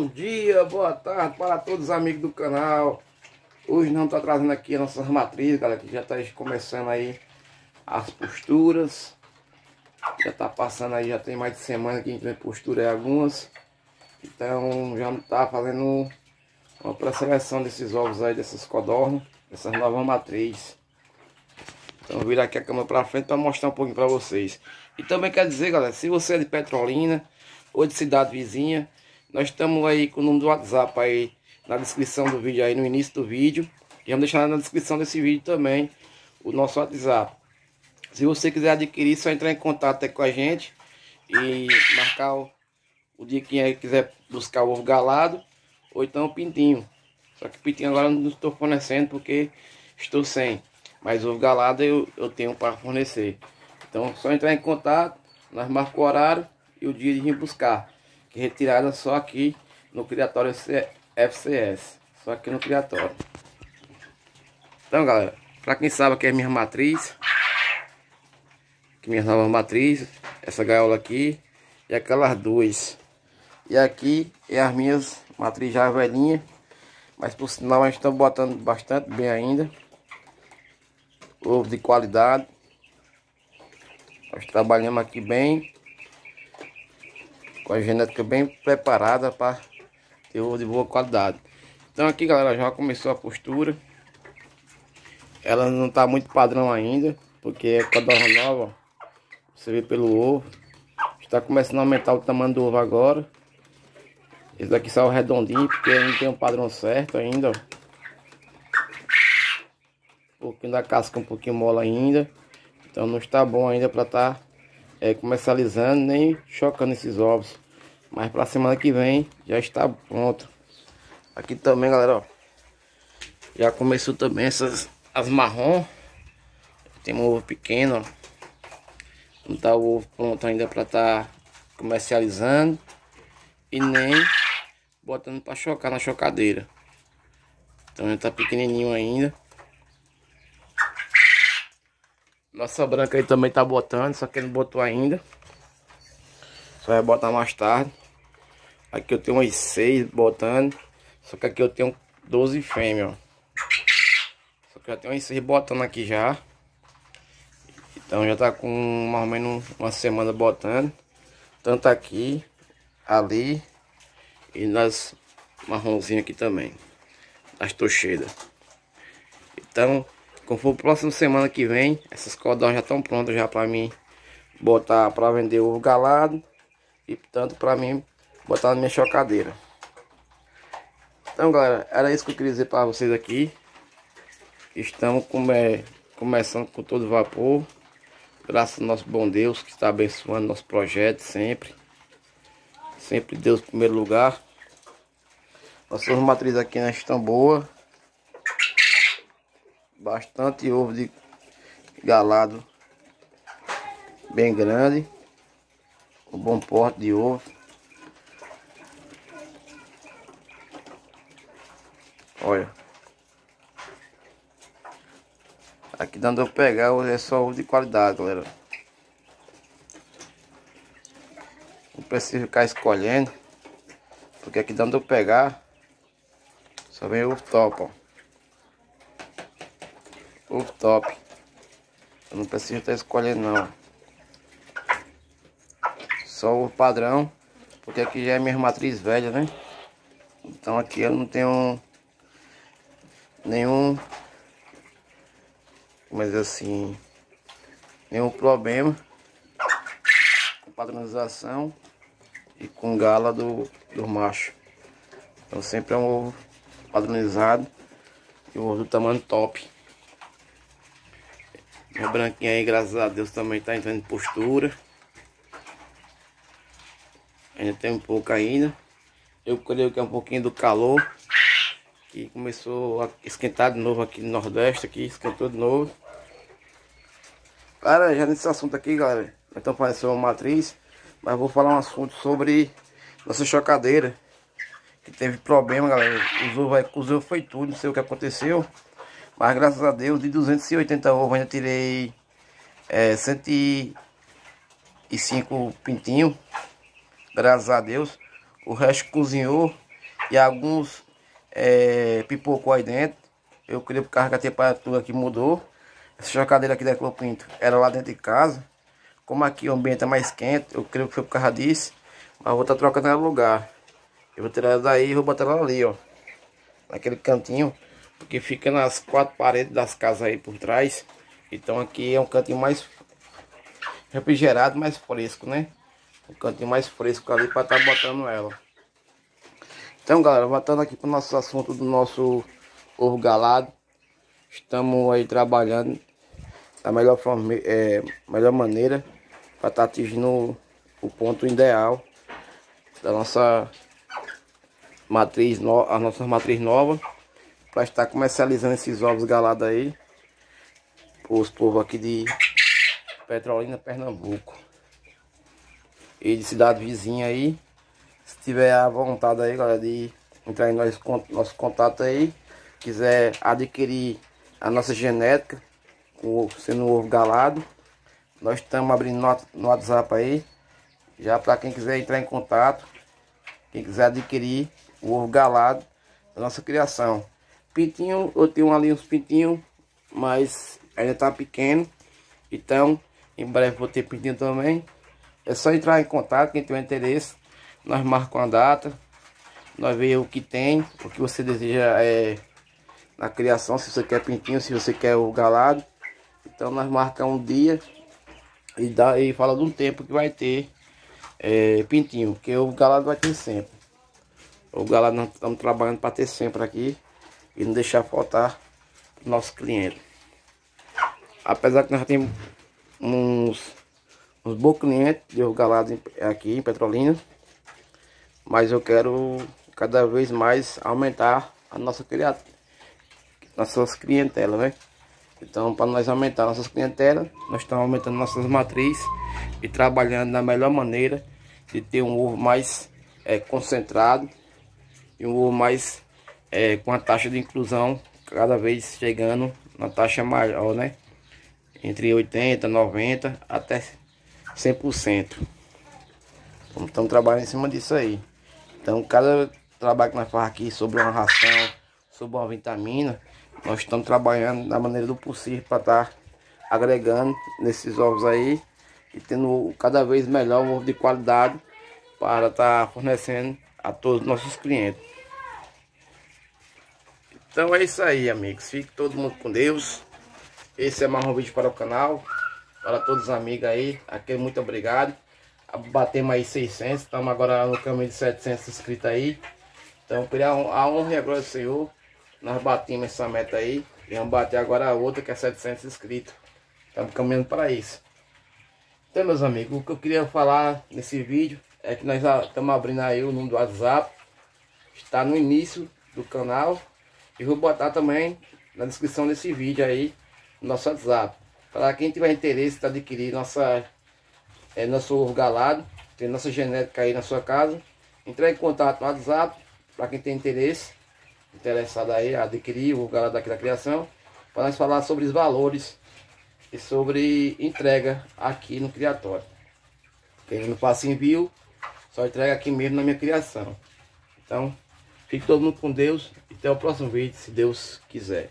Bom dia, boa tarde para todos os amigos do canal. Hoje não estou trazendo aqui as nossas matrizes, galera, que já está começando aí as posturas. Já está passando aí, já tem mais de semana que a gente vem postura aí algumas. Então já está fazendo uma pré-seleção desses ovos aí, dessas codornas, dessas novas matrizes. Então virar aqui a câmera para frente para mostrar um pouquinho para vocês. E também quer dizer, galera, se você é de Petrolina ou de cidade vizinha, nós estamos aí com o número do WhatsApp aí na descrição do vídeo aí, no início do vídeo. E vamos deixar na descrição desse vídeo também o nosso WhatsApp. Se você quiser adquirir, só entrar em contato com a gente e marcar o, o dia que quiser buscar o ovo galado ou então o pintinho. Só que pintinho agora não estou fornecendo porque estou sem. Mas ovo galado eu, eu tenho para fornecer. Então só entrar em contato, nós marcamos o horário e o dia de vir buscar retirada só aqui no criatório FCS, só aqui no criatório. Então, galera, para quem sabe que é minha matriz, que minha nova matriz, essa gaiola aqui e aquelas duas. E aqui é as minhas matrizes já velhinhas, mas por sinal gente está botando bastante bem ainda. Ovo de qualidade. Nós trabalhamos aqui bem com a genética bem preparada para ter ovo de boa qualidade. Então aqui galera já começou a postura. Ela não está muito padrão ainda, porque é codorna nova. Você vê pelo ovo. Está começando a aumentar o tamanho do ovo agora. Esse daqui saiu redondinho, porque não tem um padrão certo ainda. Um pouquinho da casca um pouquinho mola ainda. Então não está bom ainda para estar tá é, comercializando nem chocando esses ovos. Mas para semana que vem já está pronto. Aqui também, galera, ó. Já começou também essas as marrom. Tem um ovo pequeno, ó. Não tá o ovo pronto ainda para estar tá comercializando. E nem botando para chocar na chocadeira. Então já tá pequenininho ainda. Nossa branca aí também tá botando, só que não botou ainda. Só vai botar mais tarde. Aqui eu tenho umas seis botando. Só que aqui eu tenho 12 fêmeas, Só que já tenho umas seis botando aqui já. Então já tá com mais ou menos uma semana botando. Tanto aqui, ali e nas marronzinhas aqui também. Nas tocheiras. Então como for próxima semana que vem, essas codornas já estão prontas já para mim botar para vender ovo galado e tanto para mim botar na minha chocadeira. Então, galera, era isso que eu queria dizer para vocês aqui. Estamos come, começando com todo vapor. Graças ao nosso bom Deus que está abençoando nosso projeto sempre. Sempre Deus em primeiro lugar. Nossas matrizes aqui né, estão boas. Bastante ovo de galado bem grande. Um bom porte de ovo. Olha. Aqui dando eu pegar é só ovo de qualidade, galera. Não precisa ficar escolhendo. Porque aqui dando eu pegar. Só vem ovo top, ó. Ovo top. Eu não preciso estar escolhendo não. Só o padrão. Porque aqui já é minha matriz velha, né? Então aqui eu não tenho nenhum mas assim nenhum problema com padronização e com gala do, do macho então sempre é um ovo padronizado e um ovo do tamanho top minha branquinha aí, graças a Deus, também está entrando em postura. Ainda tem um pouco ainda. Eu creio que é um pouquinho do calor. Que começou a esquentar de novo aqui no Nordeste, aqui, esquentou de novo. Cara, já nesse assunto aqui, galera, então apareceu uma matriz, mas vou falar um assunto sobre nossa chocadeira, que teve problema, galera, usou, vai, usou foi tudo, não sei o que aconteceu, mas graças a Deus, de 280 ovos, ainda tirei é, 105 pintinhos. Graças a Deus. O resto cozinhou. e alguns é, pipocou aí dentro. Eu creio por causa que a temperatura aqui mudou. Essa chocadeira aqui da Clopinto era lá dentro de casa. Como aqui o ambiente é mais quente, eu creio que foi por causa disso. Mas vou estar tá trocando ela lugar. Eu vou tirar ela daí e vou botar ela ali, ó. Naquele cantinho. Porque fica nas quatro paredes das casas aí por trás. Então aqui é um cantinho mais refrigerado, mais fresco, né? Um cantinho mais fresco ali para estar tá botando ela. Então, galera, voltando aqui para o nosso assunto do nosso ovo galado. Estamos aí trabalhando da melhor, forma, é, melhor maneira para estar tá atingindo o ponto ideal da nossa matriz, no, a nossa matriz nova para estar comercializando esses ovos galados aí. Os povos aqui de Petrolina, Pernambuco. E de cidade vizinha aí. Se tiver a vontade aí galera de entrar em nosso, nosso contato aí. Quiser adquirir a nossa genética sendo um ovo galado nós estamos abrindo no, no WhatsApp aí. Já para quem quiser entrar em contato quem quiser adquirir o ovo galado da nossa criação pintinho eu tenho ali uns pintinhos mas ainda tá pequeno. Então em breve vou ter pintinho também. É só entrar em contato quem tiver interesse nós marcamos a data nós vemos o que tem o que você deseja é na criação se você quer pintinho se você quer o galado. Então nós marcamos um dia e dá e fala de um tempo que vai ter é, pintinho porque o galado vai ter sempre. O galado nós estamos trabalhando para ter sempre aqui e não deixar faltar nosso cliente apesar que nós temos uns, uns bons clientes de galado aqui em Petrolina. Mas eu quero cada vez mais aumentar a nossa criatura, nossas clientelas, né? Então, para nós aumentar nossas clientelas, nós estamos aumentando nossas matrizes e trabalhando da melhor maneira de ter um ovo mais é, concentrado e um ovo mais é, com a taxa de inclusão cada vez chegando na taxa maior, né? entre 80, 90 até 100%. Então, estamos trabalhando em cima disso aí. Então, cada trabalho que nós fazemos aqui sobre uma ração, sobre uma vitamina, nós estamos trabalhando da maneira do possível para estar tá agregando nesses ovos aí e tendo cada vez melhor um ovo de qualidade para estar tá fornecendo a todos os nossos clientes. Então é isso aí, amigos. Fique todo mundo com Deus. Esse é mais um vídeo para o canal. Para todos os amigos aí. Aqui, muito obrigado. Batemos aí 600. Estamos agora no caminho de 700 inscritos aí. Então, queria a honra e a glória do Senhor. Nós batemos essa meta aí. E vamos bater agora a outra que é 700 inscritos. Estamos caminhando para isso. Então, meus amigos, o que eu queria falar nesse vídeo é que nós estamos abrindo aí o número do WhatsApp. Está no início do canal. E vou botar também na descrição desse vídeo aí nosso WhatsApp. Para quem tiver interesse de adquirir nossa, é, nosso ovo galado, tem nossa genética aí na sua casa, entre em contato no WhatsApp, para quem tem interesse, interessado aí adquirir o ovo galado aqui da criação, para nós falar sobre os valores e sobre entrega aqui no criatório. Quem não passa envio, só entrega aqui mesmo na minha criação. Então, fique todo mundo com Deus até o próximo vídeo, se Deus quiser.